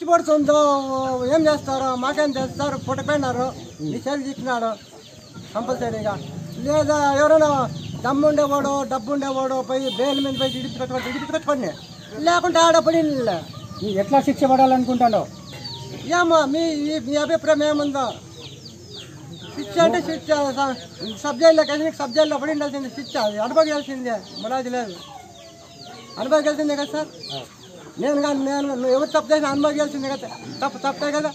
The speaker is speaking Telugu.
పిచ్చి పడుతుందో ఏం చేస్తారో మాకేం చేస్తారు పుట్టపోయినారు నీ చేతి ఇచ్చినాడు. కంపల్సరీగా. లేదా ఎవరైనా దమ్ము ఉండేవాడు డబ్బు ఉండేవాడు పోయి బేల్ మీద పోయి ఇడిపించుకొచ్చుకోండి ఇడిపించుకొచ్చుకోండి లేకుంటే ఆడపడి నీ ఎట్లా శిక్ష పడాలనుకుంటాడో ఏమో మీ మీ అభిప్రాయం ఏముందో? శిక్ష అంటే శిక్ష. సబ్ జైల్లో కలిసి సబ్ జైల్లో పడి ఉండాల్సింది శిక్ష. అది అనుభవించాల్సిందే మనాది లేదు. అనుభవించాల్సిందే కదా సార్? నేను కానీ నేను నువ్వు ఎవరు తప్పు చేసినా అనుభవించాల్సిందే కదా తప్పు తప్పే కదా